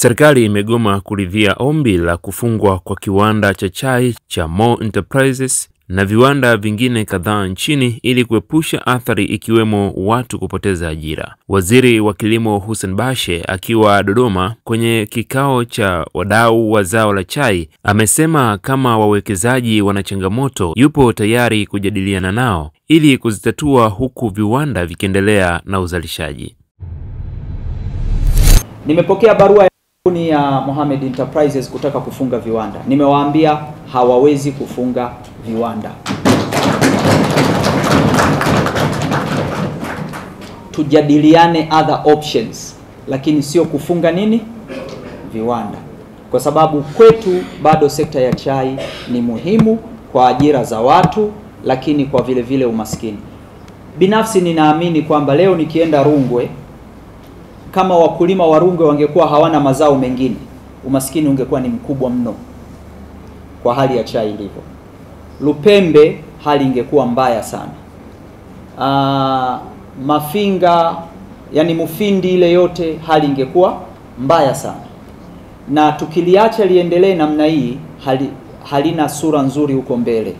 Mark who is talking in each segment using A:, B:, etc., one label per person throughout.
A: Serikali imegoma kuridhia ombi la kufungwa kwa kiwanda cha chai cha Mo Enterprises na viwanda vingine kadhaa nchini ili kuepusha athari ikiwemo watu kupoteza ajira. Waziri wa Kilimo Hussein Bashe akiwa Dodoma kwenye kikao cha wadau wa zao la chai amesema kama wawekezaji wana changamoto, yupo tayari kujadiliana nao ili kuzitatua huku viwanda vikiendelea na uzalishaji.
B: Nimepokea barua kampuni ya Mohamed Enterprises kutaka kufunga viwanda. Nimewaambia hawawezi kufunga viwanda. Tujadiliane other options, lakini sio kufunga nini viwanda, kwa sababu kwetu bado sekta ya chai ni muhimu kwa ajira za watu, lakini kwa vile vile umaskini. Binafsi ninaamini kwamba leo nikienda Rungwe kama wakulima wa Rungwe wangekuwa hawana mazao mengine, umaskini ungekuwa ni mkubwa mno kwa hali ya chai ilivyo. Lupembe hali ingekuwa mbaya sana. Aa, Mafinga yani Mufindi ile yote hali ingekuwa mbaya sana, na tukiliacha liendelee namna hii hali, halina sura nzuri huko mbele.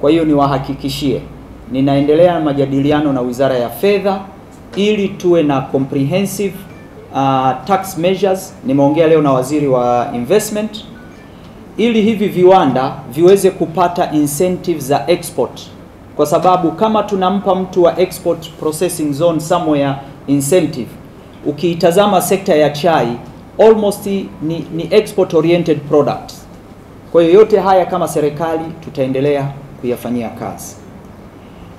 B: Kwa hiyo niwahakikishie, ninaendelea na majadiliano na Wizara ya Fedha ili tuwe na comprehensive uh, tax measures. Nimeongea leo na waziri wa investment ili hivi viwanda viweze kupata incentive za export, kwa sababu kama tunampa mtu wa export processing zone somewhere incentive, ukiitazama sekta ya chai almost ni, ni export oriented products. Kwa hiyo yote haya kama serikali tutaendelea kuyafanyia kazi.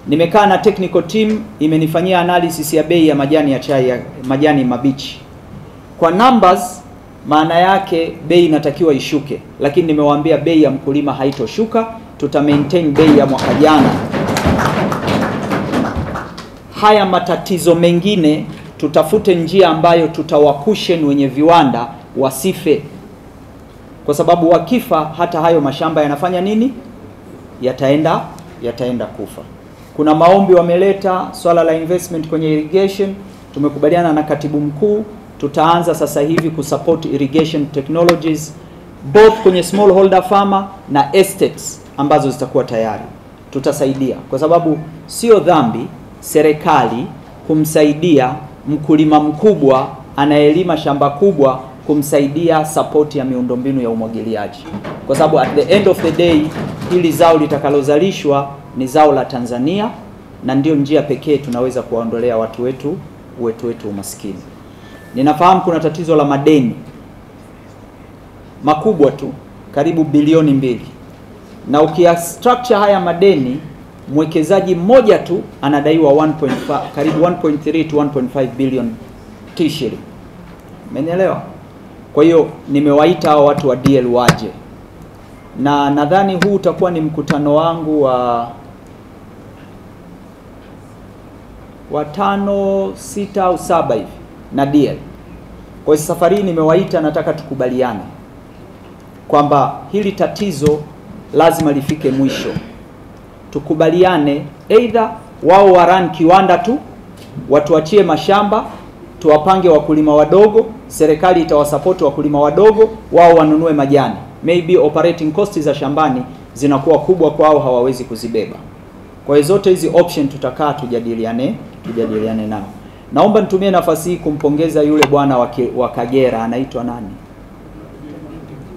B: Nimekaa na technical team imenifanyia analysis ya bei ya majani ya chai ya majani mabichi. Kwa numbers maana yake bei inatakiwa ishuke, lakini nimewaambia bei ya mkulima haitoshuka, tuta maintain bei ya mwaka jana. Haya matatizo mengine tutafute njia ambayo tutawakushen wenye viwanda wasife, kwa sababu wakifa hata hayo mashamba yanafanya nini? Yataenda yataenda kufa. Kuna maombi wameleta swala la investment kwenye irrigation. Tumekubaliana na katibu mkuu, tutaanza sasa hivi kusupport irrigation technologies both kwenye small holder farmer na estates ambazo zitakuwa tayari. Tutasaidia kwa sababu sio dhambi serikali kumsaidia mkulima mkubwa anayelima shamba kubwa kumsaidia support ya miundombinu ya umwagiliaji, kwa sababu at the end of the day hili zao litakalozalishwa ni zao la Tanzania na ndio njia pekee tunaweza kuwaondolea watu wetu wetu wetu umaskini. Ninafahamu kuna tatizo la madeni makubwa tu karibu bilioni mbili, na ukia structure haya madeni, mwekezaji mmoja tu anadaiwa 1.5 karibu 1.3 to 1.5 billion tishiri. Umenielewa? Kwa hiyo nimewaita hao watu wa DL waje, na nadhani huu utakuwa ni mkutano wangu wa wa tano sita au saba hivi na DL. Kwa hiyo safari hii nimewaita, nataka tukubaliane kwamba hili tatizo lazima lifike mwisho, tukubaliane, either wao waran kiwanda tu watuachie mashamba tuwapange wakulima wadogo, serikali itawasapoti wakulima wadogo, wao wanunue majani, maybe operating cost za shambani zinakuwa kubwa kwao, hawawezi kuzibeba. Kwa hiyo zote hizi option tutakaa tujadiliane, tujadiliane nao. Naomba nitumie nafasi hii kumpongeza yule bwana wa Kagera anaitwa nani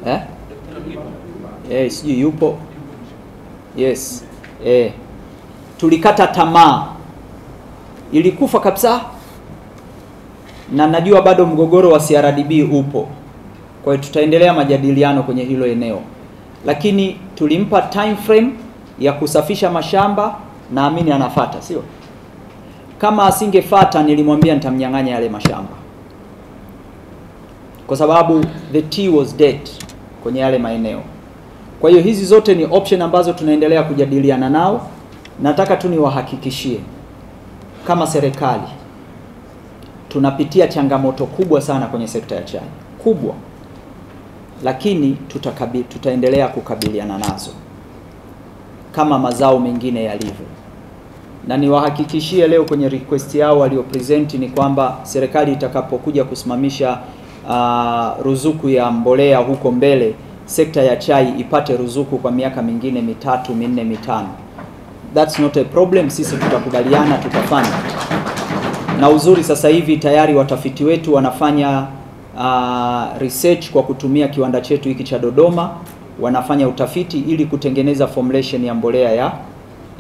B: eh? Eh, sijui yupo yes eh. Tulikata tamaa, ilikufa kabisa, na najua bado mgogoro wa CRDB upo. Kwa hiyo tutaendelea majadiliano kwenye hilo eneo, lakini tulimpa time frame ya kusafisha mashamba, naamini anafata, sio? Kama asingefata nilimwambia nitamnyang'anya yale mashamba, kwa sababu the tea was dead kwenye yale maeneo. Kwa hiyo hizi zote ni option ambazo tunaendelea kujadiliana nao. Nataka tu niwahakikishie kama serikali tunapitia changamoto kubwa sana kwenye sekta ya chai. Kubwa, lakini tutakabi, tutaendelea kukabiliana nazo. Kama mazao mengine yalivyo, na niwahakikishie leo kwenye request yao walio present ni kwamba serikali itakapokuja kusimamisha uh, ruzuku ya mbolea huko mbele, sekta ya chai ipate ruzuku kwa miaka mingine mitatu minne mitano, that's not a problem. Sisi tutakubaliana, tutafanya. Na uzuri sasa hivi tayari watafiti wetu wanafanya uh, research kwa kutumia kiwanda chetu hiki cha Dodoma, wanafanya utafiti ili kutengeneza formulation ya mbolea ya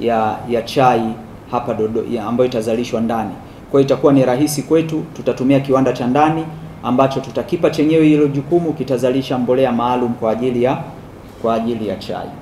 B: ya, ya chai hapa Dodo, ya ambayo itazalishwa ndani. Kwa hiyo itakuwa ni rahisi kwetu, tutatumia kiwanda cha ndani ambacho tutakipa chenyewe hilo jukumu, kitazalisha mbolea maalum kwa ajili ya kwa ajili ya chai.